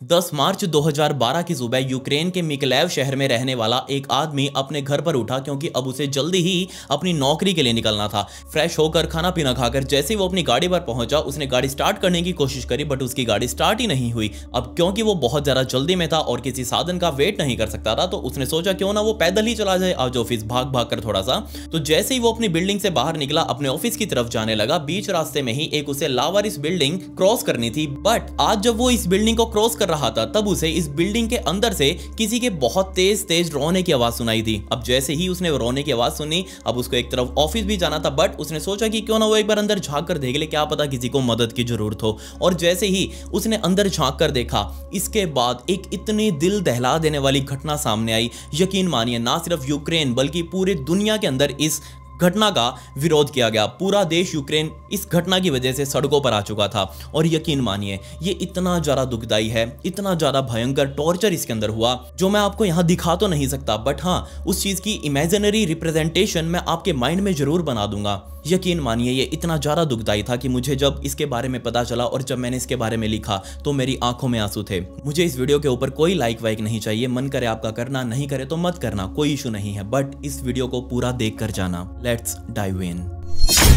10 मार्च 2012 की सुबह यूक्रेन के मिकलेव शहर में रहने वाला एक आदमी अपने घर पर उठा क्योंकि अब उसे जल्दी ही अपनी नौकरी के लिए निकलना था। फ्रेश होकर खाना पीना खाकर जैसे वो अपनी गाड़ी पर पहुँचा, उसने गाड़ी स्टार्ट करने की कोशिश करी बट उसकी गाड़ी स्टार्ट ही नहीं हुई। अब क्योंकि वो बहुत ज़्यादा जल्दी में था और किसी साधन का वेट नहीं कर सकता था तो उसने सोचा क्यों ना वो पैदल ही चला जाए, आज ऑफ़िस भाग भाग कर थोड़ा सा। तो जैसे ही वो अपनी बिल्डिंग से बाहर निकला, अपने ऑफ़िस की तरफ़ जाने लगा। बीच रास्ते में ही एक उसे लावारिस बिल्डिंग क्रॉस करनी थी बट आज जब वो इस बिल्डिंग को क्रॉस कर रहा था, तब उसे इस बिल्डिंग के अंदर से किसी के बहुत तेज तेज रोने की आवाज़ सुनाई थी अब जैसे ही उसने रोने की आवाज़ सुनी, अब उसको एक तरफ़ ऑफ़िस भी जाना था बट उसने सोचा कि क्यों ना वो एक बार अंदर झाँक कर देख ले क्या पता किसी को मदद की ज़रूरत हो। और जैसे ही उसने अंदर झाँक कर देखा, इसके बाद एक इतनी दिल दहला देने वाली घटना सामने आई। यकीन मानिए, ना सिर्फ़ यूक्रेन, बल्कि पूरे दुनिया के अंदर इस घटना का विरोध किया गया। पूरा देश यूक्रेन इस घटना की वजह से सड़कों पर आ चुका था। और यकीन मानिए, ये इतना ज़्यादा दुखदाई है, इतना ज़्यादा भयंकर टॉर्चर इसके अंदर हुआ, जो मैं आपको यहाँ दिखा तो नहीं सकता, बट हाँ उस चीज़ की इमेजिनरी रिप्रेजेंटेशन मैं आपके माइंड में ज़रूर बना दूँगा। यकीन मानिए, ये इतना ज़्यादा दुखदाई था कि मुझे जब इसके बारे में पता चला और जब मैंने इसके बारे में लिखा तो मेरी आँखों में आँसू थे। मुझे इस वीडियो के ऊपर कोई लाइक वाइक नहीं चाहिए। मन करे आपका करना, नहीं करे तो मत करना, कोई इशू नहीं है। बट इस वीडियो को पूरा देख कर जाना। Let's dive in.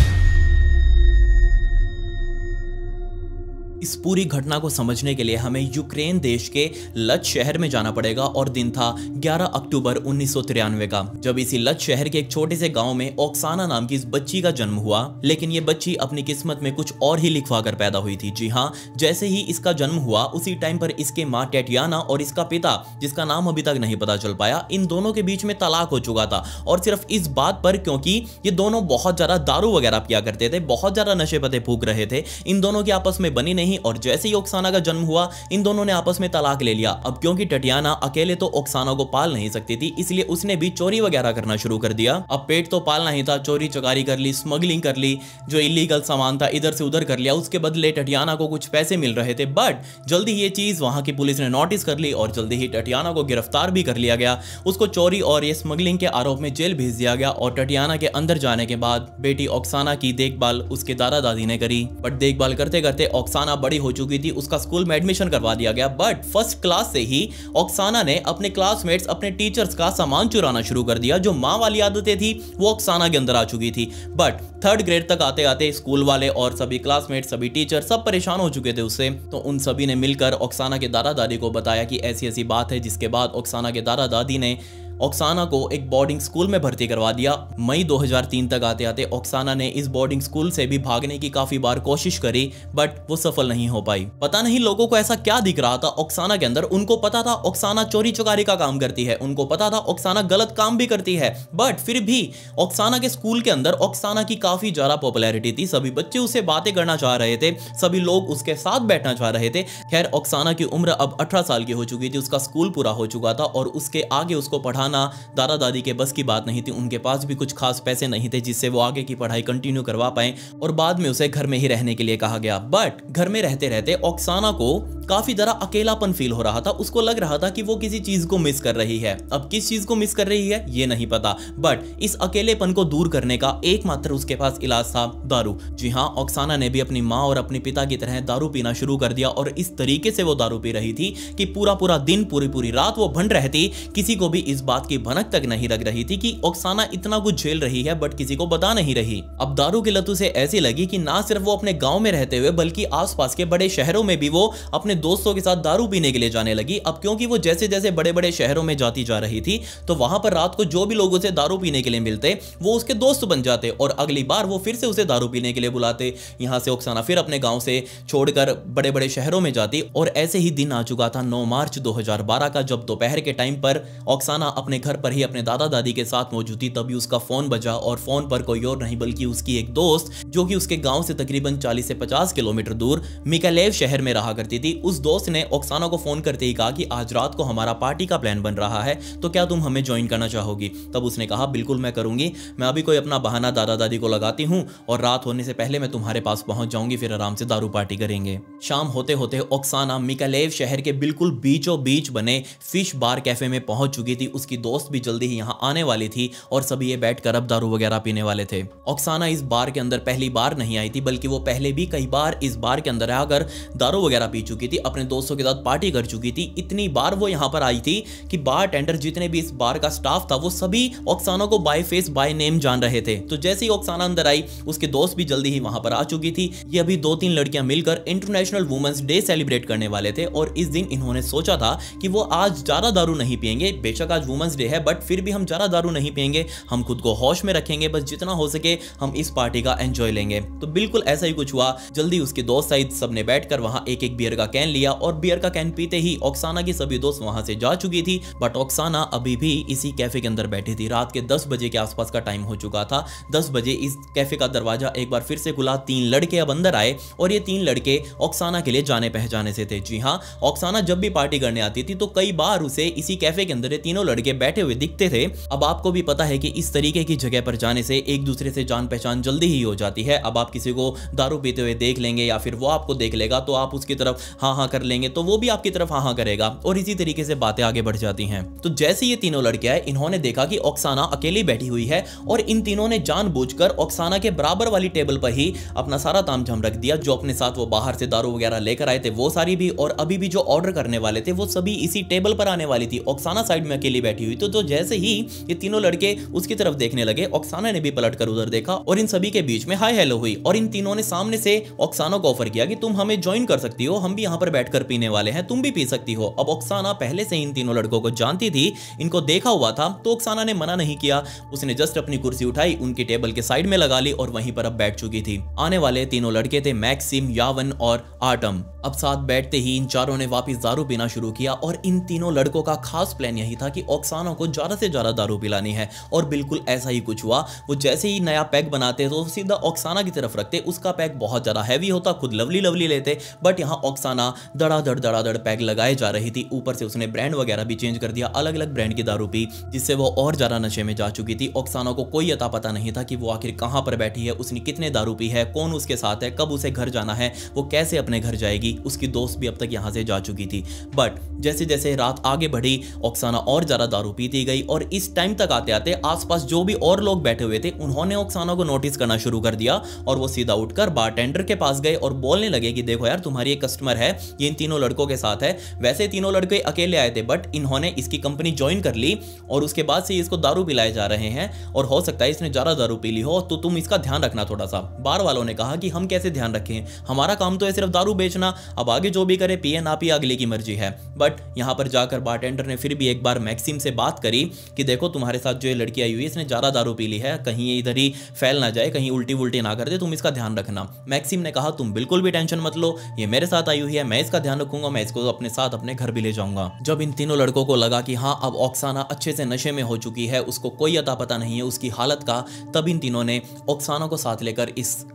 इस पूरी घटना को समझने के लिए हमें यूक्रेन देश के लच शहर में जाना पड़ेगा और दिन था 11 अक्टूबर उन्नीस सौ तिरानवे का, जब इसी लच शहर के एक छोटे से गाँव में ओक्साना नाम की इस बच्ची का जन्म हुआ। लेकिन ये बच्ची अपनी किस्मत में कुछ और ही लिखवा कर पैदा हुई थी। जी हाँ जैसे ही इसका जन्म हुआ, उसी टाइम पर इसके माँ टेटियाना और इसका पिता, जिसका नाम अभी तक नहीं पता चल पाया, इन दोनों के बीच में तलाक हो चुका था। और सिर्फ़ इस बात पर क्योंकि ये दोनों बहुत ज़्यादा दारू वगैरह पिया करते थे, बहुत ज़्यादा नशे पते फूक रहे थे, इन दोनों की आपस में बनी नहीं नहीं, और जैसे ही ओक्साना का जन्म हुआ, इन दोनों ने आपस में तलाक ले लिया। अब क्योंकि टटियाना अकेले तो ओक्साना को पाल नहीं सकती थी, इसलिए उसने भी चोरी वगैरह करना शुरू कर दिया। अब पेट तो पालना ही था, चोरी चकारी कर ली, स्मगलिंग कर ली, जो इलीगल सामान था इधर से उधर कर लिया। उसके बदले टटियाना को कुछ पैसे मिल रहे थे बट जल्दी ये चीज़ वहाँ की पुलिस ने नोटिस कर ली, और जल्दी ही टटियाना को गिरफ़्तार भी कर लिया गया। उसको चोरी और ये स्मगलिंग के आरोप में जेल भेज दिया गया, और टटियाना के अंदर जाने के बाद बेटी ओक्साना की देखभाल उसके दादा दादी ने करी। बट देखभाल करते करते ओक्साना बड़ी हो चुकी थी, उसका स्कूल में एडमिशन करवा दिया गया। बट फ़र्स्ट क्लास से ही ऑक्साना ने अपने क्लासमेट्स अपने टीचर्स का सामान चुराना शुरू कर दिया, जो माँ वाली आदतें थी, वो ऑक्साना के अंदर आ चुकी थी। बट थर्ड ग्रेड तक आते आते स्कूल वाले और सभी क्लासमेट सभी टीचर सब परेशान हो चुके थे उससे। तो उन सभी ने मिलकर ऑक्साना के दादा दादी को बताया कि ऐसी ऐसी बात है, जिसके बाद ऑक्साना के दादा दादी ने ऑक्साना को एक बोर्डिंग स्कूल में भर्ती करवा दिया। मई 2003 तक आते आते ऑक्साना ने इस बोर्डिंग स्कूल से भी भागने की काफ़ी बार कोशिश करी बट वो सफल नहीं हो पाई। पता नहीं लोगों को ऐसा क्या दिख रहा था ऑक्साना के अंदर। उनको पता था ऑक्साना चोरी चुकारी का काम करती है। उनको पता था ऑक्साना गलत काम भी करती है। बट फिर भी ऑक्साना के स्कूल के अंदर ऑक्साना की काफ़ी ज़्यादा पॉपुलैरिटी थी। सभी बच्चे उससे बातें करना चाह रहे थे। सभी लोग उसके साथ बैठना चाह रहे थे। खैर ऑक्साना की उम्र अब अठारह साल की हो चुकी थी। उसका स्कूल पूरा हो चुका था और उसके आगे उसको पढ़ाना पढ़ाना दादा दादी के बस की बात नहीं थी, उनके पास भी कुछ खास पैसे नहीं थे जिससे वो आगे की पढ़ाई कंटिन्यू करवा पाए और बाद में उसे घर में ही रहने के लिए कहा गया। बट घर में रहते रहते ऑक्साना को काफ़ी जरा अकेलापन फील हो रहा था। उसको लग रहा था कि वो किसी चीज़ को मिस कर रही है। अब किस चीज़ को मिस कर रही है, ये नहीं पता। बट इस अकेलेपन को दूर करने का एकमात्र उसके पास इलाज था दारू। जी हाँ ऑक्साना ने भी अपनी माँ और अपने पिता की तरह दारू पीना शुरू कर दिया और इस तरीके से वो दारू पी रही थी कि पूरा पूरा दिन पूरी पूरी रात वो भंड रहती। किसी को भी इस बात की भनक तक नहीं लग रही थी कि ओक्साना इतना कुछ झेल रही है बट किसी को बता नहीं रही। अब दारू की लत उसे ऐसी लगी कि ना सिर्फ़ वो अपने गाँव में रहते हुए, बल्कि आसपास के बड़े शहरों में भी वो अपने दोस्तों के साथ दारू पीने के लिए जाने लगी। अब क्योंकि वो जैसे जैसे बड़े बड़े शहरों में जाती जा रही थी तो वहाँ पर रात को जो भी लोग उसे दारू पीने के लिए मिलते, वो उसके दोस्त बन जाते और अगली बार वो फिर से उसे दारू पीने के लिए बुलाते। यहाँ से ओक्साना फिर अपने गाँव से छोड़कर बड़े बड़े शहरों में जाती और ऐसे ही दिन आ चुका था नौ मार्च 2012 का, जब दोपहर के टाइम पर ऑक्साना अपने घर पर ही अपने दादा दादी के साथ मौजूद थी, तभी उसका फ़ोन बजा और फ़ोन पर कोई और नहीं, बल्कि उसकी एक दोस्त, जो कि उसके गाँव से तकरीबन 40 से 50 किलोमीटर दूर मिकालेव शहर में रहा करती थी उस दोस्त ने ओक्साना को फ़ोन करते ही कहा कि आज रात को हमारा पार्टी का प्लान बन रहा है तो क्या तुम हमें ज्वाइन करना चाहोगी? तब उसने कहा, बिल्कुल मैं करूँगी। मैं अभी कोई अपना बहाना दादा दादी को लगाती हूँ और रात होने से पहले मैं तुम्हारे पास पहुँच जाऊँगी, फिर आराम से दारू पार्टी करेंगे। शाम होते होते ओक्साना मिकालेव शहर के बिल्कुल बीचों बीच बने फ़िश बार कैफ़े में पहुँच चुकी थी। उसकी दोस्त भी जल्दी ही यहाँ आने वाली थी और सभी ये बैठकर अब दारू वगैरह पीने वाले थे। ऑक्साना इस बार के अंदर पहली बार नहीं आई थी, बल्कि वो पहले भी कई बार इस बार के अंदर आकर दारू वगैरह पी चुकी थी, अपने दोस्तों के साथ पार्टी कर चुकी थी। इतनी बार वो यहाँ पर आई थी कि बार टेंडर जितने भी इस बार का स्टाफ था, वो सभी ऑक्साना को बाय फेस बाय नेम जान रहे थे। तो जैसे ही ऑक्साना अंदर आई, उसके दोस्त भी जल्दी ही वहाँ पर आ चुकी थी। ये अभी दो तीन लड़कियाँ मिलकर इंटरनेशनल वुमेन्स डे सेलिब्रेट करने वाले थे और इस दिन इन्होंने सोचा था कि वो आज ज़्यादा दारू नहीं पियेंगे। बेशक आज वुमेन्स डे है बट फिर भी हम ज़्यादा दारू नहीं पियेंगे। हम खुद को होश में रखेंगे, बस जितना हो सके हम इस पार्टी का एंजॉय लेंगे। तो बिल्कुल ऐसा ही कुछ हुआ। जल्दी उसके दोस्त सहित सबने बैठकर वहाँ एक एक बियर का लिया और बियर का कैन पीते ही ऑक्साना की सभी दोस्त वहाँ से जा चुकी थी। बट ऑक्साना अभी भी इसी कैफ़े के अंदर बैठी थी। रात के दस बजे के आसपास का टाइम हो चुका था। दस बजे इस कैफ़े का दरवाज़ा एक बार फिर से खुला। तीन लड़के अब अंदर आए और ये तीन लड़के ऑक्साना के लिए जाने पहचाने से थे। जी हाँ ऑक्साना जब भी पार्टी करने आती थी तो कई बार उसे इसी कैफ़े के अंदर ये तीनों लड़के बैठे हुए दिखते थे। अब आपको भी पता है कि इस तरीके की जगह पर जाने से एक दूसरे से जान पहचान जल्दी ही हो जाती है। अब आप किसी को दारू पीते हुए देख लेंगे या फिर वो आपको देख लेगा तो आप उसकी तरफ़ हाँ हाँ हाँ कर लेंगे तो वो भी आपकी तरफ़ हाँ हाँ करेगा और इसी तरीके से बातें आगे बढ़ जाती हैं। तो जैसे ये तीनों लड़के आए इन्होंने देखा कि ऑक्साना अकेली बैठी हुई है और इन तीनों ने जानबूझकर ऑक्साना के बराबर वाली टेबल पर ही अपना सारा ताम झाम रख दिया। जो अपने साथ वो बाहर से दारू वगैरह लेकर आए थे वो सारी भी और अभी भी जो ऑर्डर करने वाले थे वो सभी इसी टेबल पर आने वाली थी। ऑक्साना साइड में अकेली बैठी हुई। तो, तो जैसे ही ये तीनों लड़के उसकी तरफ़ देखने लगे ऑक्साना ने भी पलट कर उधर देखा और इन सभी के बीच में हाई हेलो हुई और इन तीनों ने सामने से ऑक्साना को ऑफ़र किया कि तुम हमें ज्वाइन कर सकती हो हम भी यहाँ पर बैठकर पीने वाले हैं। तुम भी पी सकती हो। अब ऑक्साना पहले से इन तीनों लड़कों को जानती थी। इनको देखा हुआ था तो ऑक्साना ने मना नहीं किया। उसने जस्ट अपनी कुर्सी उठाई, उनकी टेबल के साइड में लगा ली और वहीं पर अब बैठ चुकी थी। आने वाले तीनों लड़के थे मैक्सिम, यावन और आटम। अब साथ बैठते ही इन चारों ने वापस दारू पीना शुरू किया और इन तीनों लड़कों का खास प्लान यही था कि ऑक्साना को ज़्यादा से ज़्यादा दारू पिलानी है। और बिल्कुल ऐसा ही कुछ हुआ। वो जैसे ही नया पैक बनाते तो सीधा ऑक्साना की तरफ़ रखते। उसका पैक बहुत ज़्यादा हैवी होता, खुद लवली लवली लेते। बट यहाँ ऑक्साना दड़ादड़ दड़ादड़ पैक लगाए जा रही थी। ऊपर से उसने ब्रांड वगैरह भी चेंज कर दिया अलग अलग ब्रांड की दारू पी, जिससे वो और ज़्यादा नशे में जा चुकी थी। ऑक्साना को कोई अता पता नहीं था कि वो आखिर कहाँ पर बैठी है, उसने कितने दारू पी है, कौन उसके साथ है, कब उसे घर जाना है, वो कैसे अपने घर जाएगी, उसकी दोस्त भी अब तक यहाँ से जा चुकी थी। बट जैसे जैसे रात आगे बढ़ी ऑक्साना और ज़्यादा दारू पीती गई और इस टाइम तक आते आते आसपास जो भी और लोग बैठे हुए थे, उन्होंने ऑक्साना को नोटिस करना शुरू कर दिया और वो सीधा उठकर बारटेंडर के पास गए और बोलने लगे कि, देखो यार, तुम्हारी एक कस्टमर है ये इन तीनों लड़कों के साथ है। वैसे तीनों लड़के अकेले आए थे बट इन्होंने इसकी कंपनी ज्वाइन कर ली और उसके बाद से इसको दारू पिलाए जा रहे हैं और हो सकता है इसने ज़्यादा दारू पी ली हो तो तुम इसका ध्यान रखना थोड़ा सा बार वालों ने कहा कि हम कैसे ध्यान रखें? हमारा काम तो है सिर्फ़ दारू बेचना। अब आगे जो भी करे पिए ना पिए अगले की मर्ज़ी है। बट यहाँ पर जाकर बारटेंडर ने फिर भी एक बार मैक्सिम से बात करी कि देखो तुम्हारे साथ जो ये लड़की आई हुई है, इसने ज़्यादा दारू पी ली है, कहीं ये इधर ही फैल ना जाए, कहीं उल्टी वुल्टी ना कर दे, तुम इसका ध्यान रखना। मैक्सिम ने कहा, तुम बिल्कुल भी टेंशन मत लो, ये मेरे साथ आई हुई है मैं इसका ध्यान रखूँगा, मैं इसको अपने साथ अपने घर भी ले जाऊँगा। जब इन तीनों लड़कों को लगा कि हाँ अब ऑक्साना अच्छे से नशे में हो चुकी है, उसको कोई अता पता नहीं है उसकी हालत का, तब इन तीनों ने ऑक्साना को साथ लेकर इस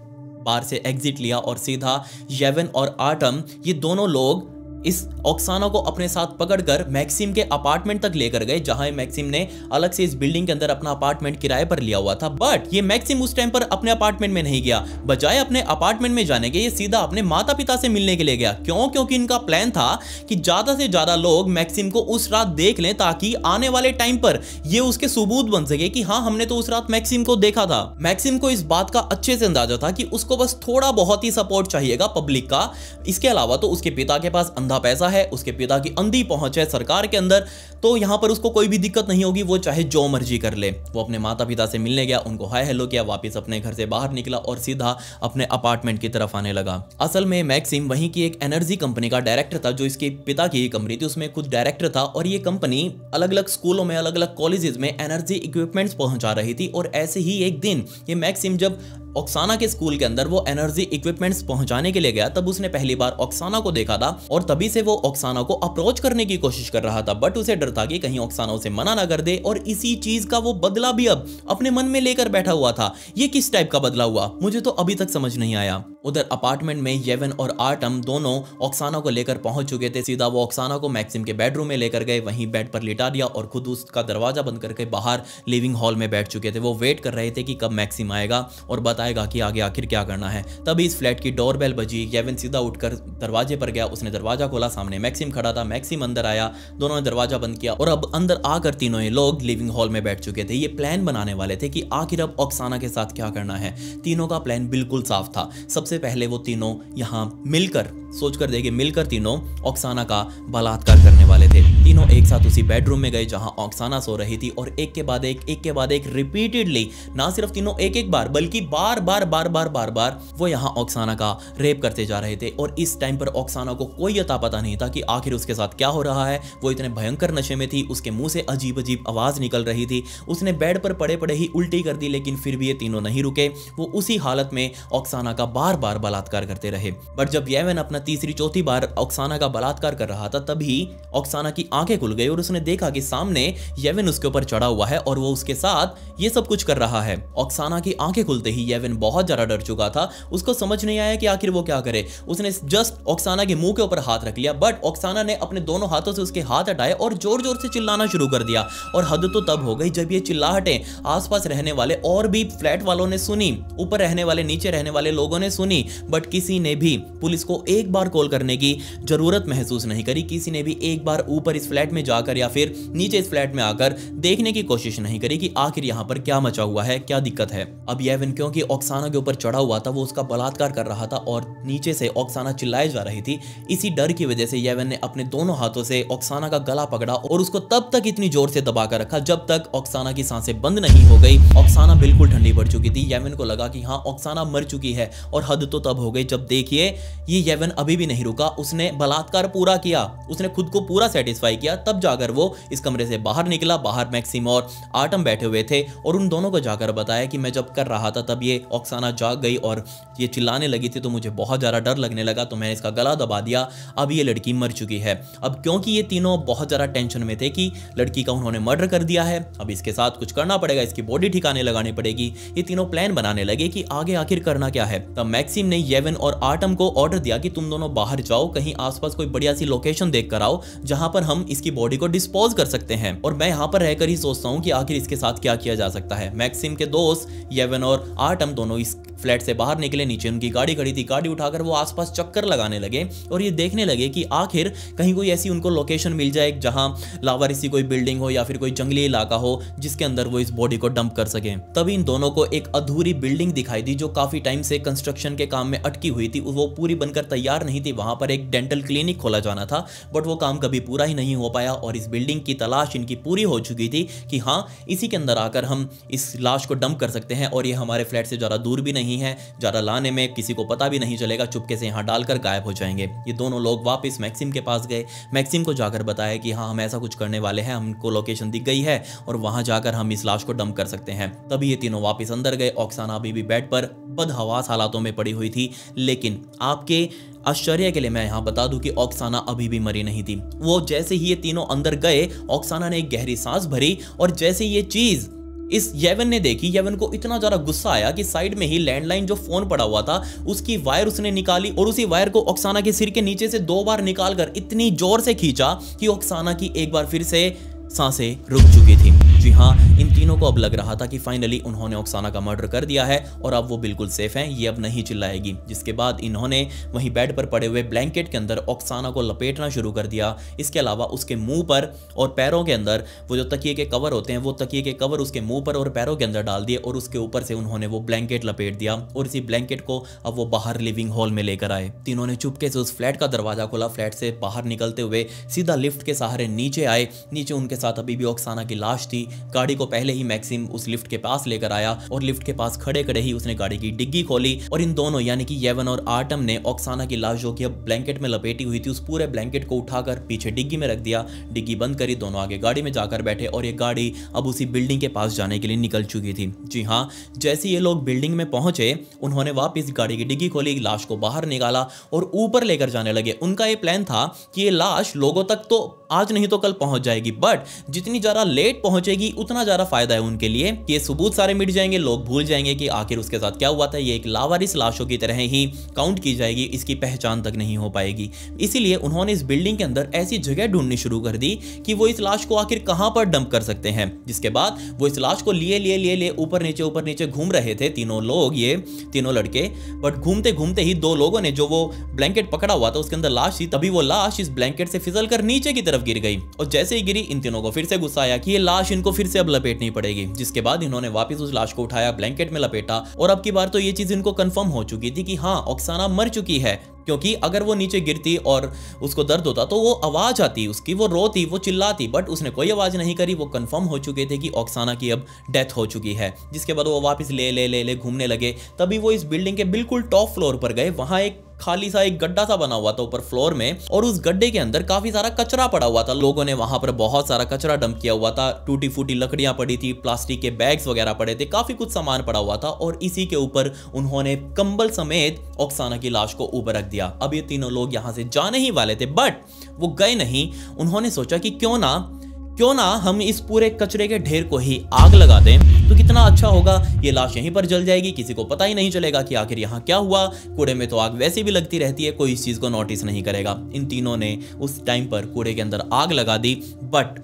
बार से एग्जिट लिया और सीधा येवन और आटम ये दोनों लोग इस ऑक्साना को अपने साथ पकड़कर मैक्सिम के अपार्टमेंट तक लेकर गए, जहाँ मैक्सिम ने अलग से इस बिल्डिंग के अंदर अपना अपार्टमेंट किराए पर लिया हुआ था। बट ये मैक्सिम उस टाइम पर अपने अपार्टमेंट में नहीं गया। बजाय अपने अपार्टमेंट में जाने के, ये सीधा अपने माता पिता से मिलने के लिए गया। क्यों? क्योंकि इनका प्लान था कि ज़्यादा से ज़्यादा लोग मैक्सिम को उस रात देख लें, ताकि आने वाले टाइम पर ये उसके सबूत बन सके कि हाँ हमने तो उस रात मैक्सिम को देखा था। मैक्सिम को इस बात का अच्छे से अंदाज़ा था कि उसको बस थोड़ा बहुत ही सपोर्ट चाहिएगा पब्लिक का। इसके अलावा तो उसके पिता के पास अंधा पैसा है, उसके पिता की अंधी पहुँच है सरकार के अंदर तो यहाँ पर उसको कोई भी दिक्कत नहीं होगी, वो चाहे जो मर्ज़ी कर ले। वो अपने माता पिता से मिलने गया, उनको हाय हेलो किया, वापस अपने घर से बाहर निकला और सीधा अपने अपार्टमेंट की तरफ़ आने लगा। असल में मैक्सिम वहीं की एक एनर्जी कंपनी का डायरेक्टर था, जो इसके पिता की कंपनी थी, उसमें खुद डायरेक्टर था और ये कंपनी अलग अलग स्कूलों में अलग अलग कॉलेजेस में एनर्जी इक्विपमेंट्स पहुँचा रही थी और ऐसे ही एक दिन ये मैक्सिम जब ऑक्साना के स्कूल के अंदर वो एनर्जी इक्विपमेंट्स पहुँचाने के लिए गया, तब उसने पहली बार ऑक्साना को देखा था और तभी से वो ऑक्साना को अप्रोच करने की कोशिश कर रहा था बट उसे डर था कि कहीं ऑक्साना उसे मना ना कर दे और इसी चीज़ का वो बदला भी अब अपने मन में लेकर बैठा हुआ था। ये किस टाइप का बदला हुआ? मुझे तो अभी तक समझ नहीं आया। उधर अपार्टमेंट में येवन और आर्टम दोनों ऑक्साना को लेकर पहुँच चुके थे। सीधा वो ऑक्साना को मैक्सिम के बेडरूम में लेकर गए, वहीं बेड पर लिटा दिया और खुद उसका दरवाज़ा बंद करके बाहर लिविंग हॉल में बैठ चुके थे। वो वेट कर रहे थे कि कब मैक्सिम आएगा और बताएगा कि आगे आखिर क्या करना है। तभी इस फ्लैट की डोरबेल बजी। येवन सीधा उठकर दरवाजे पर गया। उसने दरवाज़ा खोला सामने। मैक्सिम खड़ा था, मैक्सिम अंदर आया, दोनों ने दरवाज़ा बंद किया और अब अंदर आकर तीनों ही लोग लिविंग हॉल में बैठ चुके थे। ये प्लान बनाने वाले थे कि आखिर अब ऑक्साना के साथ क्या करना है। तीनों का प्लान बिल्कुल साफ़ था। सबसे पहले वो तीनों यहाँ मिलकर, सोचकर देखे मिलकर तीनों ऑक्साना का बलात्कार करने वाले थे। तीनों एक साथ उसी बेडरूम में गए जहाँ ऑक्साना सो रही थी और एक के बाद एक एक के बाद एक रिपीटेडली ना सिर्फ़ तीनों एक एक बार, बल्कि बार बार बार बार बार बार वो यहाँ ऑक्साना का रेप करते जा रहे थे। और इस टाइम पर ऑक्साना को कोई अता पता नहीं था कि आखिर उसके साथ क्या हो रहा है। वो इतने भयंकर नशे में थी, उसके मुँह से अजीब अजीब आवाज़ निकल रही थी। उसने बेड पर पड़े पड़े ही उल्टी कर दी, लेकिन फिर भी ये तीनों नहीं रुके। वो उसी हालत में ऑक्साना का बार बार बलात्कार करते रहे। बट जब येवन अपना तीसरी चौथी बार ऑक्साना का बलात्कार कर रहा था, तभी ऑक्साना की आँखें खुल गई और उसने देखा कि सामने येविन उसके ऊपर चढ़ा हुआ है और वो उसके साथ ये सब कुछ कर रहा है। ऑक्साना की आँखें खुलते ही येविन बहुत ज़्यादा डर चुका था। उसको समझ नहीं आया कि आखिर वो क्या करे। उसने जस्ट ऑक्साना के मुँह के ऊपर हाथ रख लिया बट ऑक्साना ने अपने दोनों हाथों से उसके हाथ हटाए और ज़ोर ज़ोर से चिल्लाना शुरू कर दिया। और हद तो तब हो गई जब ये चिल्लाहटें आसपास रहने वाले और भी फ्लैट वालों ने सुनी, ऊपर रहने वाले, नीचे रहने वाले लोगों ने सुनी बट किसी ने भी पुलिस को एक बार कॉल करने की ज़रूरत महसूस नहीं करी। किसी ने भी एक बार ऊपर इस फ्लैट में जाकर या फिर नीचे इस फ्लैट में आकर देखने की कोशिश नहीं करी कि आखिर यहाँ पर क्या मचा हुआ है, क्या दिक्कत है। अब येवन क्योंकि ऑक्साना के ऊपर चढ़ा हुआ था, वो उसका बलात्कार कर रहा था और नीचे से ऑक्साना चिल्लाई जा रही थी, इसी डर की वजह से येवन ने अपने दोनों हाथों से ऑक्साना का गला पकड़ा और उसको तब तक इतनी ज़ोर से दबा कर रखा जब तक ऑक्साना की साँसें बंद नहीं हो गई। ऑक्साना बिल्कुल ठंडी पड़ चुकी थी। येवन को लगा कि हाँ ऑक्साना मर चुकी है और हद तो तब हो गई जब देखिए, ये येवन अभी भी नहीं रुका। उसने बलात्कार पूरा किया, उसने खुद को पूरा सेटिस्फाई किया, तब जाकर वो इस कमरे से बाहर निकला, बाहर मैक्सिम और आटम बैठे हुए थे और उन दोनों को जाकर बताया कि मैं जब कर रहा था तब ये ऑक्साना जाग गई और ये चिल्लाने लगी थी तो मुझे बहुत ज़्यादा डर लगने लगा तो मैंने इसका गला दबा दिया। ये लड़की मर चुकी है। अब क्योंकि ये तीनों बहुत ज़्यादा टेंशन में थे कि लड़की का उन्होंने मर्डर कर दिया है, अब इसके साथ कुछ करना पड़ेगा, इसकी बॉडी ठिकाने लगानी पड़ेगी। ये तीनों प्लान बनाने लगे कि आगे आखिर करना क्या है। तब मैक्सिम ने येवन और आटम को ऑर्डर दिया कि तुम दोनों बाहर जाओ, कहीं आसपास कोई बढ़िया सी लोकेशन देख कर आओ, जहाँ पर हम इसकी बॉडी को डिस्पोज कर सकते हैं। और मैं यहाँ पर रहकर ही सोचता हूँ कि आखिर इसके साथ क्या किया जा सकता है। मैक्सिम के दोस्त येवन और आटम दोनों इस फ्लैट से बाहर निकले, नीचे उनकी गाड़ी खड़ी थी। गाड़ी उठाकर वो आसपास चक्कर लगाने लगे और ये देखने लगे कि आखिर कहीं कोई ऐसी उनको लोकेशन मिल जाए जहाँ लावारिसी कोई बिल्डिंग हो या फिर कोई जंगली इलाका हो जिसके अंदर वो इस बॉडी को डंप कर सके। तभी इन दोनों को एक अधूरी बिल्डिंग दिखाई दी जो काफ़ी टाइम से कंस्ट्रक्शन के काम में अटकी हुई थी। वो पूरी बनकर तैयार नहीं थी। वहाँ पर एक डेंटल क्लिनिक खोला जाना था बट वो काम कभी पूरा ही नहीं हो पाया और इस बिल्डिंग की तलाश इनकी पूरी हो चुकी थी कि हाँ इसी के अंदर आकर हम इस लाश को डंप कर सकते हैं और ये हमारे फ्लैट से ज़्यादा दूर भी नहीं है। ज़्यादा लाने में किसी को पता भी नहीं चलेगा, चुपके से यहाँ डालकर गायब हो जाएँगे। ये दोनों लोग वापस मैक्सिम के पास गए। मैक्सिम को जाकर बताया कि हाँ हम ऐसा कुछ करने वाले हैं, हमको लोकेशन दिख गई है और वहाँ जाकर हम इस लाश को डंप कर सकते हैं। तभी ये तीनों वापस अंदर गए। ऑक्साना अभी भी बेड पर बदहवास हालातों में पड़ी हुई थी। लेकिन आपके आश्चर्य के लिए मैं यहाँ बता दूँ कि ऑक्साना अभी भी मरी नहीं थी। वो जैसे ही ये तीनों अंदर गए ऑक्साना ने एक गहरी सांस भरी और जैसे ये चीज़ इस येवन ने देखी, येवन को इतना ज़्यादा गुस्सा आया कि साइड में ही लैंडलाइन जो फ़ोन पड़ा हुआ था, उसकी वायर उसने निकाली और उसी वायर को ऑक्साना के सिर के नीचे से दो बार निकालकर इतनी ज़ोर से खींचा कि ऑक्साना की एक बार फिर से साँसें रुक चुकी थी। जी हाँ इन तीनों को अब लग रहा था कि फाइनली उन्होंने ओक्साना का मर्डर कर दिया है और अब वो बिल्कुल सेफ़ हैं, ये अब नहीं चिल्लाएगी। जिसके बाद इन्होंने वहीं बेड पर पड़े हुए ब्लैंकेट के अंदर ओक्साना को लपेटना शुरू कर दिया। इसके अलावा उसके मुँह पर और पैरों के अंदर वो जो तकिए के कवर होते हैं, वो तकिए के कवर उसके मुँह पर और पैरों के अंदर डाल दिए और उसके ऊपर से उन्होंने वो ब्लैंकेट लपेट दिया और इसी ब्लैंकेट को अब वो बाहर लिविंग हॉल में लेकर आए। तीनों ने चुपके से उस फ्लैट का दरवाज़ा खोला। फ्लैट से बाहर निकलते हुए सीधा लिफ्ट के सहारे नीचे आए। नीचे उनके साथ अभी भी ऑक्साना की लाश थी। गाड़ी को पहले ही मैक्सिम उस लिफ्ट के पास लेकर आया और लिफ्ट के पास खड़े खड़े ही उसने गाड़ी की डिग्गी खोली और इन दोनों, यानी कि येवन और आटम ने ऑक्साना की लाश जो कि अब ब्लैंकेट में लपेटी हुई थी, उस पूरे ब्लैंकेट को उठाकर पीछे डिग्गी में रख दिया। डिग्गी बंद करी, दोनों आगे गाड़ी में जाकर बैठे और ये गाड़ी अब उसी बिल्डिंग के पास जाने के लिए निकल चुकी थी। जी हाँ जैसे ये लोग बिल्डिंग में पहुँचे, उन्होंने वापिस गाड़ी की डिग्गी खोली, लाश को बाहर निकाला और ऊपर लेकर जाने लगे। उनका ये प्लान था कि ये लाश लोगों तक तो आज नहीं तो कल पहुँच जाएगी बट जितनी ज़्यादा लेट पहुंचेगी, उतना ज़्यादा फ़ायदा है उनके लिए कि ये सबूत सारे मिट जाएँगे, लोग भूल जाएँगे कि आखिर उसके साथ क्या हुआ था। ये एक लावारिस लाशों की तरह ही काउंट की जाएगी, इसकी पहचान तक नहीं हो पाएगी। इसीलिए उन्होंने इस बिल्डिंग के अंदर ऐसी जगह ढूंढनी शुरू कर दी कि वो इस लाश को आखिर कहाँ पर डंप कर सकते हैं। जिसके बाद वो इस लाश को लिए लिए लिए लिए ऊपर नीचे ऊपर नीचे घूम रहे थे, तीनों लोग ये, तीनों लड़के। बट घूमते घूमते ही दो लोगों ने जो वो ब्लैंकेट पकड़ा हुआ था, उसके अंदर लाश थी, तभी वो लाश इस ब्लैंकेट से फिसल कर नीचे की तरफ़ गिर गई। और जैसे ही गिरी, इन तीनों को फिर से गुस्सा आया कि ये लाश इनको फिर से अब लपेटनी पड़ेगी। जिसके बाद इन्होंने वापस उस लाश को उठाया, ब्लैंकेट में लपेटा। और अब की बार तो ये चीज़ इनको कंफर्म हो चुकी थी कि हाँ ऑक्साना मर चुकी है। क्योंकि अगर वो नीचे गिरती और उसको दर्द होता तो वो आवाज़ आती उसकी, वो रोती, वो चिल्लाती। बट उसने कोई आवाज़ नहीं करी। वो कंफर्म हो चुके थे कि ऑक्साना की अब डेथ हो चुकी है। जिसके बाद वो वापस ले ले ले ले घूमने लगे। तभी वो इस बिल्डिंग के बिल्कुल टॉप फ्लोर पर गए। वहाँ एक खाली सा एक गड्ढा सा बना हुआ था ऊपर फ्लोर में, और उस गड्ढे के अंदर काफ़ी सारा कचरा पड़ा हुआ था। लोगों ने वहाँ पर बहुत सारा कचरा डंप किया हुआ था। टूटी फूटी लकड़ियाँ पड़ी थी, प्लास्टिक के बैग्स वगैरह पड़े थे, काफ़ी कुछ सामान पड़ा हुआ था, और इसी के ऊपर उन्होंने कंबल समेत ऑक्साना की लाश को ऊपर रख दिया। अब ये तीनों लोग यहाँ से जाने ही वाले थे बट वो गए नहीं। उन्होंने सोचा कि क्यों ना क्यों ना हम इस पूरे कचरे के ढेर को ही आग लगा दें? तो कितना अच्छा होगा? ये लाश यहीं पर जल जाएगी, किसी को पता ही नहीं चलेगा कि आखिर यहाँ क्या हुआ। कूड़े में तो आग वैसे भी लगती रहती है, कोई इस चीज़ को नोटिस नहीं करेगा। इन तीनों ने उस टाइम पर कूड़े के अंदर आग लगा दी। बट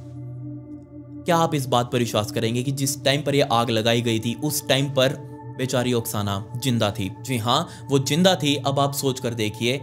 क्या आप इस बात पर विश्वास करेंगे कि जिस टाइम पर यह आग लगाई गई थी, उस टाइम पर बेचारी ओक्साना ज़िंदा थी? जी हाँ वो ज़िंदा थी। अब आप सोच कर देखिए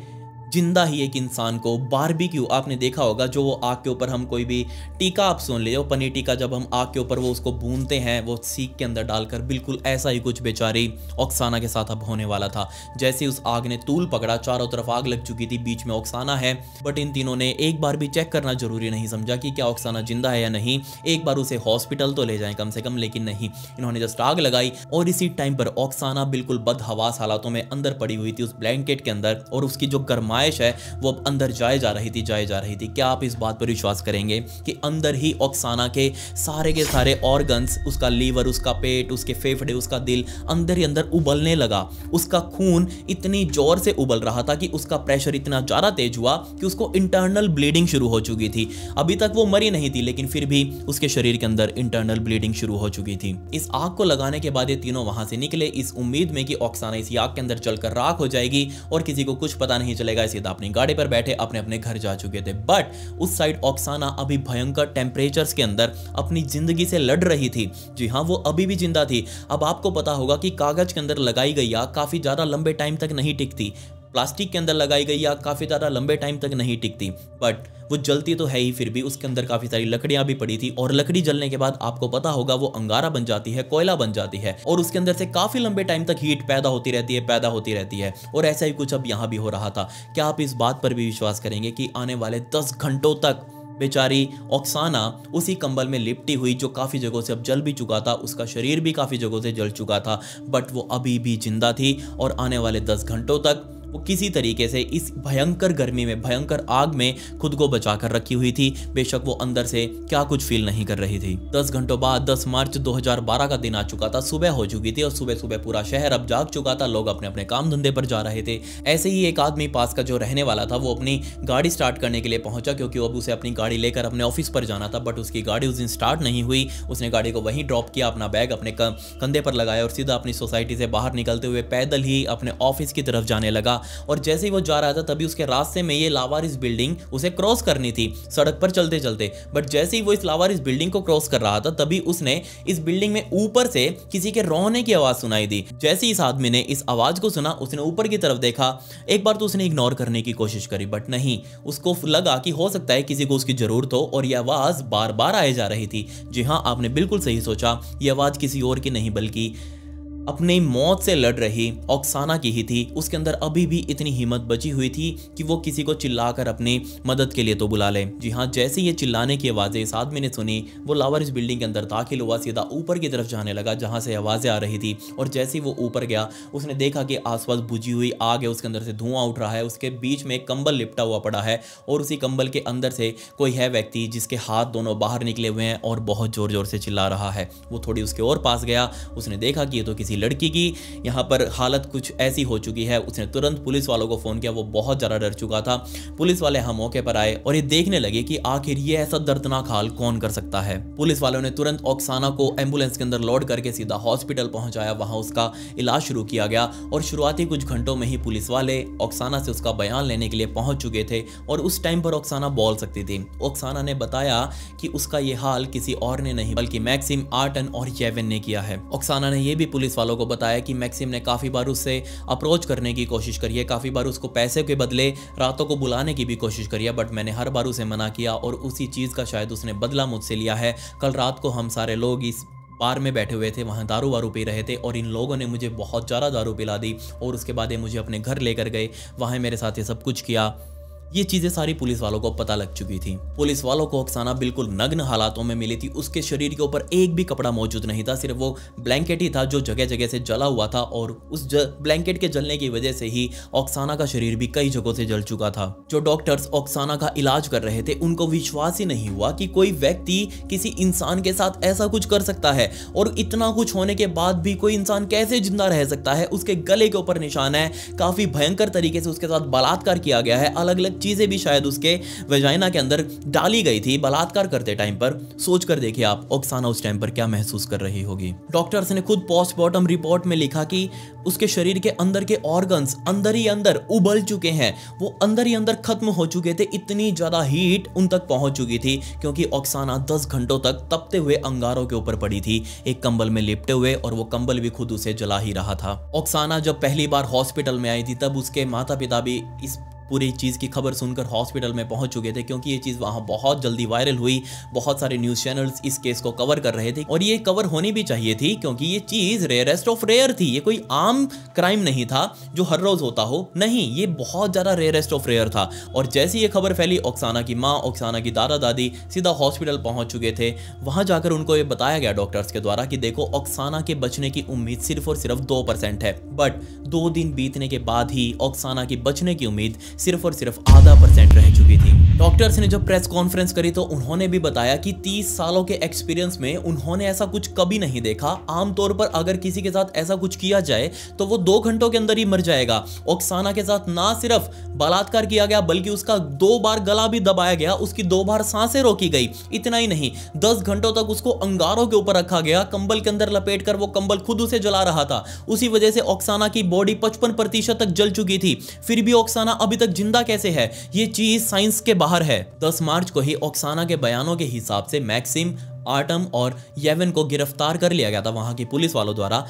ज़िंदा ही एक इंसान को। बारबेक्यू, आपने देखा होगा, जो वो आग के ऊपर हम कोई भी टीका, आप सुन ले पनीर टीका, जब हम आग के ऊपर वो उसको भूनते हैं, वो सीख के अंदर डालकर बिल्कुल ऐसा ही कुछ बेचारी ऑक्साना के साथ अब होने वाला था। जैसे उस आग ने तूल पकड़ा, चारों तरफ़ आग लग चुकी थी, बीच में ऑक्साना है बट इन तीनों ने एक बार भी चेक करना ज़रूरी नहीं समझा कि क्या ऑक्साना ज़िंदा है या नहीं। एक बार उसे हॉस्पिटल तो ले जाए कम से कम, लेकिन नहीं। इन्होंने जस्ट आग लगाई, और इसी टाइम पर ऑक्साना बिल्कुल बदहवास हालातों में अंदर पड़ी हुई थी उस ब्लैंकेट के अंदर, और उसकी जो गर्मा फरमाइश है, वो अब अंदर जाए जा रही थी, जाए जा रही थी। क्या आप इस बात पर विश्वास करेंगे कि अंदर ही ऑक्साना के सारे के सारे ऑर्गन्स उसका लीवर उसका पेट, उसके फेफड़े, उसका दिल अंदर ही अंदर उबलने लगा। उसका खून इतनी ज़ोर से उबल रहा था कि उसका प्रेशर इतना ज़्यादा तेज हुआ कि उसको इंटरनल ब्लीडिंग शुरू हो चुकी थी। अभी तक वो मरी नहीं थी, लेकिन फिर भी उसके शरीर के अंदर इंटरनल ब्लीडिंग शुरू हो चुकी थी। इस आग को लगाने के बाद ये तीनों वहाँ से निकले। इस उम्मीद में कि ऑक्साना इस आग के अंदर चलकर राख हो जाएगी और किसी को कुछ पता नहीं चलेगा। सीधा अपनी गाड़ी पर बैठे अपने अपने घर जा चुके थे। बट उस साइड ऑक्साना अभी भयंकर टेम्परेचर्स के अंदर अपनी ज़िंदगी से लड़ रही थी। जी हाँ वो अभी भी ज़िंदा थी। अब आपको पता होगा कि कागज़ के अंदर लगाई गई आग काफ़ी ज़्यादा लंबे टाइम तक नहीं टिकती। प्लास्टिक के अंदर लगाई गई आग काफ़ी ज़्यादा लंबे टाइम तक नहीं टिकती बट वो जलती तो है ही फिर भी, उसके अंदर काफ़ी सारी लकड़ियाँ भी पड़ी थी और लकड़ी जलने के बाद आपको पता होगा वो अंगारा बन जाती है, कोयला बन जाती है और उसके अंदर से काफ़ी लंबे टाइम तक हीट पैदा होती रहती है, पैदा होती रहती है और ऐसा ही कुछ अब यहाँ भी हो रहा था। क्या आप इस बात पर भी विश्वास करेंगे कि आने वाले दस घंटों तक बेचारी ऑक्साना उसी कंबल में लिपटी हुई जो काफ़ी जगहों से अब जल भी चुका था, उसका शरीर भी काफ़ी जगहों से जल चुका था बट वो अभी भी ज़िंदा थी और आने वाले दस घंटों तक वो किसी तरीके से इस भयंकर गर्मी में, भयंकर आग में खुद को बचा कर रखी हुई थी। बेशक वो अंदर से क्या कुछ फील नहीं कर रही थी। दस घंटों बाद 10 मार्च 2012 का दिन आ चुका था, सुबह हो चुकी थी और सुबह सुबह पूरा शहर अब जाग चुका था। लोग अपने अपने काम धंधे पर जा रहे थे। ऐसे ही एक आदमी पास का जो रहने वाला था, वो अपनी गाड़ी स्टार्ट करने के लिए पहुँचा क्योंकि अब उसे अपनी गाड़ी लेकर अपने ऑफ़िस पर जाना था बट उसकी गाड़ी उस दिन स्टार्ट नहीं हुई। उसने गाड़ी को वहीं ड्रॉप किया, अपना बैग अपने कंधे पर लगाया और सीधा अपनी सोसाइटी से बाहर निकलते हुए पैदल ही अपने ऑफ़िस की तरफ़ जाने लगा। और जैसे ही वो जा रहा था, तभी उसके रास्ते में ये लावारिस बिल्डिंग उसे क्रॉस करनी थी, सड़क पर चलते चलते। बट जैसे ही वो इस लावारिस बिल्डिंग को क्रॉस कर रहा था, तभी उसने इस बिल्डिंग में ऊपर से किसी के रोने की आवाज़ सुनाई दी। जैसे इस आदमी ने इस आवाज़ को सुना, उसने ऊपर की तरफ़ देखा। एक बार तो उसने इग्नोर करने की कोशिश करी बट नहीं। उसको लगा कि हो सकता है किसी को उसकी ज़रूरत हो और यह आवाज़ बार बार आए जा रही थी। जी हाँ आपने बिल्कुल सही सोचा, यह आवाज़ किसी और की नहीं, बल्कि अपनी मौत से लड़ रही ऑक्साना की ही थी। उसके अंदर अभी भी इतनी हिम्मत बची हुई थी कि वो किसी को चिल्लाकर अपनी मदद के लिए तो बुला ले। जी हाँ जैसे ये चिल्लाने की आवाज़ें इस आदमी ने सुनी, वो लावर इस बिल्डिंग के अंदर दाखिल हुआ, सीधा ऊपर की तरफ़ जाने लगा, जहाँ से आवाज़ें आ रही थी। और जैसे ही वो ऊपर गया, उसने देखा कि आसपास बुझी हुई आग है, उसके अंदर से धुआँ उठ रहा है, उसके बीच में एक कंबल लिपटा हुआ पड़ा है और उसी कंबल के अंदर से कोई है व्यक्ति जिसके हाथ दोनों बाहर निकले हुए हैं और बहुत ज़ोर ज़ोर से चिल्ला रहा है। वो थोड़ी उसके और पास गया, उसने देखा कि ये तो किसी लड़की की। यहाँ पर हालत कुछ ऐसी हो चुकी है, उसने तुरंत पुलिस वालों को फ़ोन किया, वो बहुत ज़्यादा डर चुका था। पुलिस वाले यहाँ मौके पर आए और ये देखने लगे कि आखिर ये ऐसा दर्दनाक हाल कौन कर सकता है। पुलिस वालों ने तुरंत ऑक्साना को एंबुलेंस के अंदर लोड करके सीधा हॉस्पिटल पहुँचाया, वहाँ उसका इलाज शुरू किया गया और शुरुआती कुछ घंटों में ही पुलिस वाले ऑक्साना से उसका बयान लेने के लिए पहुँच चुके थे और उस टाइम पर ऑक्साना बोल सकती थी। ऑक्साना ने बताया कि उसका ये हाल किसी और ने नहीं, बल्कि मैक्सिम आर्टन और जेविन ने किया है। ऑक्साना ने यह भी पुलिस वालों को बताया कि मैक्सिम ने काफ़ी बार उससे अप्रोच करने की कोशिश करी है, काफ़ी बार उसको पैसे के बदले रातों को बुलाने की भी कोशिश करी है बट मैंने हर बार उसे मना किया और उसी चीज़ का शायद उसने बदला मुझसे लिया है। कल रात को हम सारे लोग इस बार में बैठे हुए थे, वहाँ दारू वारू पी रहे थे और इन लोगों ने मुझे बहुत ज़्यादा दारू पिला दी और उसके बाद ये मुझे अपने घर लेकर गए। वहाँ मेरे साथ ये सब कुछ किया। ये चीज़ें सारी पुलिस वालों को पता लग चुकी थी। पुलिस वालों को अक्साना बिल्कुल नग्न हालातों में मिली थी। उसके शरीर के ऊपर एक भी कपड़ा मौजूद नहीं था, सिर्फ़ वो ब्लैंकेट ही था जो जगह जगह से जला हुआ था और उस ब्लैंकेट के जलने की वजह से ही ऑक्साना का शरीर भी कई जगहों से जल चुका था। जो डॉक्टर्स ऑक्साना का इलाज कर रहे थे, उनको विश्वास ही नहीं हुआ कि कोई व्यक्ति किसी इंसान के साथ ऐसा कुछ कर सकता है और इतना कुछ होने के बाद भी कोई इंसान कैसे ज़िंदा रह सकता है? उसके गले के ऊपर निशान है। काफ़ी भयंकर तरीके से उसके साथ बलात्कार किया गया है। अलग अलग चीज़ें भी शायद उसके वेजाइना के अंदर डाली गई थी बलात्कार करते टाइम पर। सोच कर देखिए आप, ओक्साना उस टाइम पर क्या महसूस कर रही होगी। डॉक्टर्स ने खुद पोस्टमार्टम रिपोर्ट में लिखा कि उसके शरीर के अंदर के ऑर्गन्स अंदर ही अंदर उबल चुके हैं। वो अंदर ही अंदर खत्म हो चुके थे, इतनी ज़्यादा हीट उन तक पहुँच चुकी थी, क्योंकि ऑक्साना दस घंटों तक तपते हुए अंगारों के ऊपर पड़ी थी। एक कंबल में लिपटे हुए और वो कंबल भी खुद उसे जला ही रहा था। ऑक्साना जब पहली बार हॉस्पिटल में आई थी, तब उसके माता पिता भी इस पूरी चीज़ की खबर सुनकर हॉस्पिटल में पहुँच चुके थे, क्योंकि ये चीज़ वहाँ बहुत जल्दी वायरल हुई। बहुत सारे न्यूज़ चैनल्स इस केस को कवर कर रहे थे और ये कवर होनी भी चाहिए थी, क्योंकि ये चीज़ रेयरेस्ट ऑफ़ रेयर थी। ये कोई आम क्राइम नहीं था जो हर रोज़ होता हो। नहीं, ये बहुत ज़्यादा रेयरेस्ट ऑफ़ रेयर था। और जैसी ये खबर फैली, ओक्साना की माँ, ओक्साना की दादा दादी सीधा हॉस्पिटल पहुँच चुके थे। वहाँ जाकर उनको ये बताया गया डॉक्टर्स के द्वारा कि देखो, ओक्साना के बचने की उम्मीद सिर्फ़ और सिर्फ़ दो परसेंट है। बट दो दिन बीतने के बाद ही ओक्साना की बचने की उम्मीद सिर्फ़ और सिर्फ़ आधा परसेंट रह चुकी थी। डॉक्टर्स ने जब प्रेस कॉन्फ्रेंस करी तो उन्होंने भी बताया कि 30 सालों के एक्सपीरियंस में उन्होंने ऐसा कुछ कभी नहीं देखा। आमतौर पर अगर किसी के साथ ऐसा कुछ किया जाए तो वो दो घंटों के अंदर ही मर जाएगा। ओक्साना के साथ ना सिर्फ़ बलात्कार किया गया, बल्कि उसका दो बार गला भी दबाया गया, उसकी दो बार साँसें रोकी गई। इतना ही नहीं, दस घंटों तक उसको अंगारों के ऊपर रखा गया। कंबल के अंदर लपेट कर वो कंबल खुद उसे जला रहा था। उसी वजह से ऑक्साना की बॉडी पचपन प्रतिशत तक जल चुकी थी। फिर भी ऑक्साना अभी तक ज़िंदा कैसे है? ये चीज़ साइंस के बाहर है। 10 मार्च को ही ऑक्साना के बयानों के हिसाब से मैक्सिम, आटम और येवन को गिरफ़्तार कर लिया गया था। वहाँ की पुलिस वालों द्वारा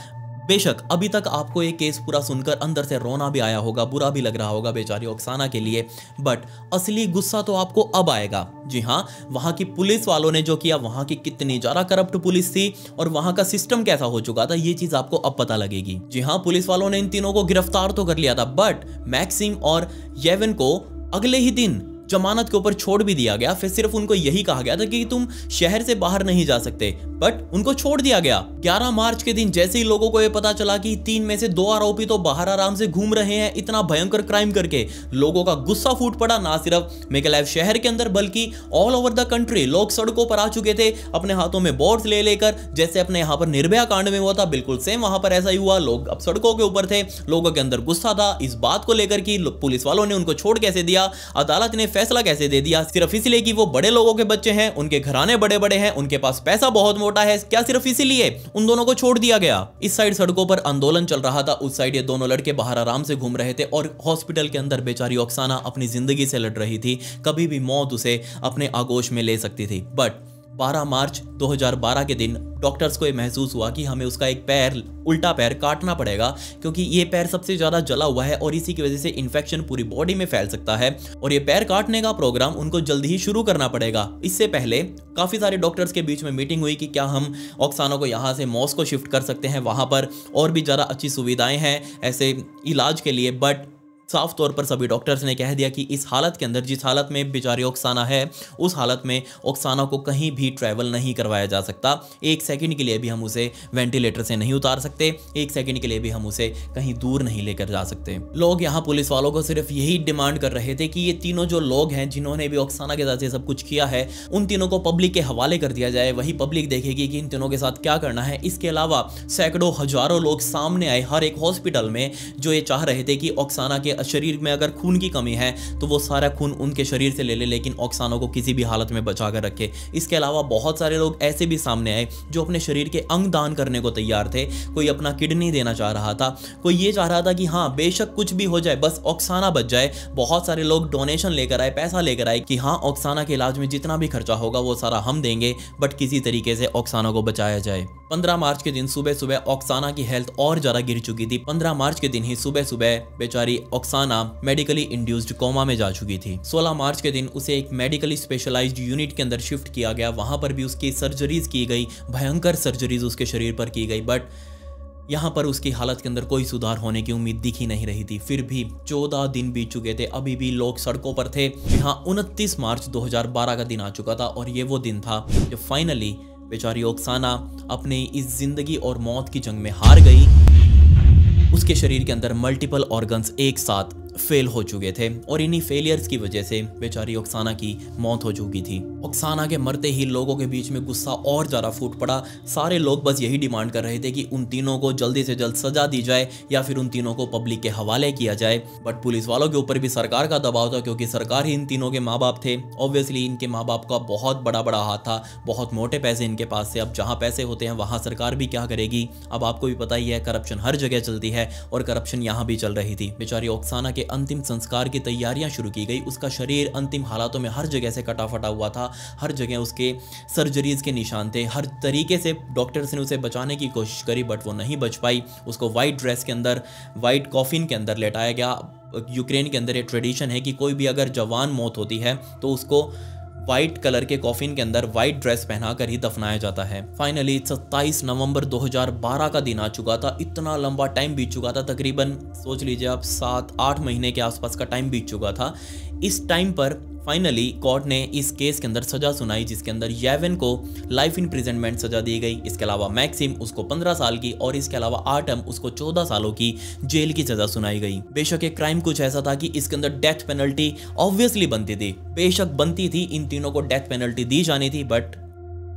बेशक, अभी तक आपको ये केस पूरा सुनकर अंदर से रोना भी आया होगा, बुरा भी लग रहा होगा बेचारी ओक्साना के लिए बट असली गुस्सा तो आपको अब आएगा। जी हाँ वहाँ की पुलिस वालों ने जो किया, वहाँ की कितनी ज़्यादा करप्ट पुलिस थी और वहाँ का सिस्टम कैसा हो चुका था, ये चीज़ आपको अब पता लगेगी। जी हाँ पुलिस वालों ने इन तीनों को गिरफ़्तार तो कर लिया था बट मैक्सिम और येवन को अगले ही दिन जमानत के ऊपर छोड़ भी दिया गया। फिर सिर्फ़ उनको यही कहा गया था कि तुम शहर से बाहर नहीं जा सकते। बट उनको छोड़ दिया गया। 11 मार्च के दिन जैसे ही लोगों को यह पता चला कि तीन में से दो आरोपी तो बाहर आराम से घूम रहे हैं, इतना भयंकर क्राइम करके। लोगों का गुस्सा फूट पड़ा, ना सिर्फ़ मेघालय शहर के अंदर, बल्कि ऑल ओवर द कंट्री लोग सड़कों पर आ चुके थे, अपने हाथों में बोर्ड ले लेकर। जैसे अपने यहाँ पर निर्भया कांड में हुआ था, बिल्कुल सेम वहाँ पर ऐसा ही हुआ। लोग अब सड़कों के ऊपर थे। लोगों के अंदर गुस्सा था। इस बात को लेकर कि पुलिस वालों ने उनको छोड़ कैसे दिया? अदालत ने फैसला कैसे दे दिया? सिर्फ़ इसलिए कि वो बड़े लोगों के बच्चे हैं, उनके घराने बड़े बड़े हैं, उनके पास पैसा बहुत मोटा है, क्या सिर्फ़ इसीलिए उन दोनों को छोड़ दिया गया? इस साइड सड़कों पर आंदोलन चल रहा था, उस साइड ये दोनों लड़के बाहर आराम से घूम रहे थे और हॉस्पिटल के अंदर बेचारी ऑक्साना अपनी ज़िंदगी से लड़ रही थी, कभी भी मौत उसे अपने आगोश में ले सकती थी बट 12 मार्च 2012 के दिन डॉक्टर्स को ये महसूस हुआ कि हमें उसका एक पैर, उल्टा पैर काटना पड़ेगा, क्योंकि ये पैर सबसे ज़्यादा जला हुआ है और इसी की वजह से इन्फेक्शन पूरी बॉडी में फैल सकता है। और ये पैर काटने का प्रोग्राम उनको जल्द ही शुरू करना पड़ेगा। इससे पहले काफ़ी सारे डॉक्टर्स के बीच में मीटिंग हुई कि क्या हम ऑक्सानो को यहाँ से मॉस को शिफ्ट कर सकते हैं वहाँ पर और भी ज़्यादा अच्छी सुविधाएँ हैं ऐसे इलाज के लिए। बट साफ़ तौर पर सभी डॉक्टर्स ने कह दिया कि इस हालत के अंदर, जिस हालत में बेचारी ओक्साना है, उस हालत में ओक्साना को कहीं भी ट्रैवल नहीं करवाया जा सकता। एक सेकंड के लिए भी हम उसे वेंटिलेटर से नहीं उतार सकते। एक सेकंड के लिए भी हम उसे कहीं दूर नहीं लेकर जा सकते। लोग यहाँ पुलिस वालों को सिर्फ़ यही डिमांड कर रहे थे कि ये तीनों जो लोग हैं, जिन्होंने भी ओक्साना के साथ ये सब कुछ किया है, उन तीनों को पब्लिक के हवाले कर दिया जाए। वही पब्लिक देखेगी कि इन तीनों के साथ क्या करना है। इसके अलावा सैकड़ों हज़ारों लोग सामने आए। हर एक हॉस्पिटल में जो ये चाह रहे थे कि ओक्साना के शरीर में अगर खून की कमी है तो वो सारा खून उनके शरीर से ले ले, लेकिन ओक्साना को किसी भी हालत में बचा कर रखे। इसके अलावा बहुत सारे लोग ऐसे भी सामने आए, जो अपने शरीर के अंग दान करने को तैयार थे। कोई अपना किडनी देना चाह रहा था, कोई ये चाह रहा था कि हाँ बेशक कुछ भी हो जाए, बस ओक्साना बच जाए। बहुत सारे लोग डोनेशन लेकर आए, पैसा लेकर आए कि हाँ ऑक्साना के इलाज में जितना भी खर्चा होगा, वो सारा हम देंगे, बट किसी तरीके से ओक्साना को बचाया जाए। पंद्रह मार्च के दिन सुबह सुबह ऑक्साना की हेल्थ और ज़्यादा गिर चुकी थी। पंद्रह मार्च के दिन ही सुबह सुबह बेचारी ऑक्साना मेडिकली इंड्यूस्ड कोमा में जा चुकी थी। सोलह मार्च के दिन उसे एक मेडिकली स्पेशलाइज्ड यूनिट के अंदर शिफ्ट किया गया। वहाँ पर भी उसकी सर्जरीज की गई। भयंकर सर्जरीज उसके शरीर पर की गई। बट यहाँ पर उसकी हालत के अंदर कोई सुधार होने की उम्मीद दिखी नहीं रही थी। फिर भी चौदह दिन बीत चुके थे। अभी भी लोग सड़कों पर थे। यहाँ उनतीस मार्च 2012 का दिन आ चुका था और ये वो दिन था जब फाइनली बेचारी ओक्साना अपने इस ज़िंदगी और मौत की जंग में हार गई। उसके शरीर के अंदर मल्टीपल ऑर्गन्स एक साथ फेल हो चुके थे और इन्हीं फेलियर्स की वजह से बेचारी ओक्साना की मौत हो चुकी थी। ओक्साना के मरते ही लोगों के बीच में गुस्सा और ज़्यादा फूट पड़ा। सारे लोग बस यही डिमांड कर रहे थे कि उन तीनों को जल्दी से जल्द सजा दी जाए या फिर उन तीनों को पब्लिक के हवाले किया जाए। बट पुलिस वालों के ऊपर भी सरकार का दबाव था क्योंकि सरकार ही इन तीनों के माँ बाप थे। ऑब्वियसली इनके माँ बाप का बहुत बड़ा बड़ा हाथ था, बहुत मोटे पैसे इनके पास थे। अब जहाँ पैसे होते हैं, वहाँ सरकार भी क्या करेगी? अब आपको भी पता ही है करप्शन हर जगह चलती है और करप्शन यहाँ भी चल रही थी। बेचारी ओक्साना के अंतिम संस्कार की तैयारियाँ शुरू की गई। उसका शरीर अंतिम हालातों में हर जगह से कटाफटा हुआ था। हर जगह उसके सर्जरीज के निशान थे। हर तरीके से डॉक्टर्स ने उसे बचाने की कोशिश करी बट वो नहीं बच पाई। उसको वाइट ड्रेस के अंदर वाइट कॉफिन के अंदर लेटाया गया। यूक्रेन के अंदर ये ट्रेडिशन है कि कोई भी अगर जवान मौत होती है तो उसको व्हाइट कलर के कॉफिन के अंदर व्हाइट ड्रेस पहनाकर ही दफनाया जाता है। फाइनली 27 नवंबर 2012 का दिन आ चुका था। इतना लंबा टाइम बीत चुका था, तकरीबन सोच लीजिए आप, सात आठ महीने के आसपास का टाइम बीत चुका था। इस टाइम पर फाइनली कोर्ट ने इस केस के अंदर सजा सुनाई, जिसके अंदर येवन को लाइफ इन प्रिजनमेंट सजा दी गई। इसके अलावा मैक्सिम उसको 15 साल की और इसके अलावा आटम उसको 14 सालों की जेल की सजा सुनाई गई। बेशक एक क्राइम कुछ ऐसा था कि इसके अंदर डेथ पेनल्टी ऑब्वियसली बनती थी। बेशक बनती थी, इन तीनों को डेथ पेनल्टी दी जानी थी बट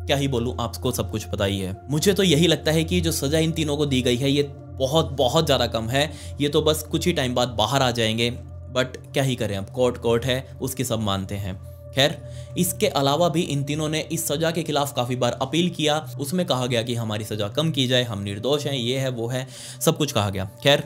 क्या ही बोलूँ, आपको सब कुछ पता ही है। मुझे तो यही लगता है कि जो सजा इन तीनों को दी गई है, ये बहुत बहुत ज़्यादा कम है। ये तो बस कुछ ही टाइम बाद बाहर आ जाएँगे। बट क्या ही करें, अब कोर्ट कोर्ट है, उसकी सब मानते हैं। खैर, इसके अलावा भी इन तीनों ने इस सजा के खिलाफ काफ़ी बार अपील किया। उसमें कहा गया कि हमारी सजा कम की जाए, हम निर्दोष हैं, ये है, वो है, सब कुछ कहा गया। खैर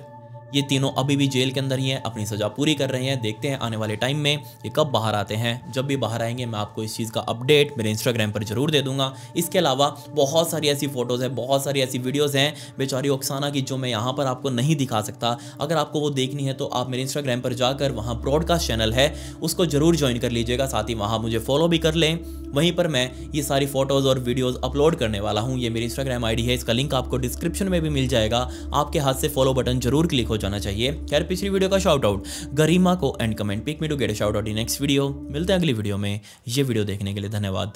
ये तीनों अभी भी जेल के अंदर ही हैं, अपनी सज़ा पूरी कर रहे हैं। देखते हैं आने वाले टाइम में ये कब बाहर आते हैं। जब भी बाहर आएँगे, मैं आपको इस चीज़ का अपडेट मेरे इंस्टाग्राम पर ज़रूर दे दूँगा। इसके अलावा बहुत सारी ऐसी फ़ोटोज़ हैं, बहुत सारी ऐसी वीडियोज़ हैं, बेचारी ओक्साना की, जो मैं यहाँ पर आपको नहीं दिखा सकता। अगर आपको वो देखनी है तो आप मेरे इंस्टाग्राम पर जाकर वहाँ ब्रॉडकास्ट चैनल है, उसको ज़रूर ज्वाइन कर लीजिएगा। साथ ही वहाँ मुझे फॉलो भी कर लें। वहीं पर मैं ये सारी फ़ोटोज़ और वीडियोज़ अपलोड करने वाला हूँ। ये मेरी इंस्टाग्राम आईडी है, इसका लिंक आपको डिस्क्रिप्शन में भी मिल जाएगा। आपके हाथ से फॉलो बटन ज़रूर क्लिक जाना चाहिए। खैर, पिछली वीडियो का शॉर्ट आउट गरिमा को and comment pick me to get shout out in next video मिलते हैं अगली वीडियो में। ये वीडियो देखने के लिए धन्यवाद।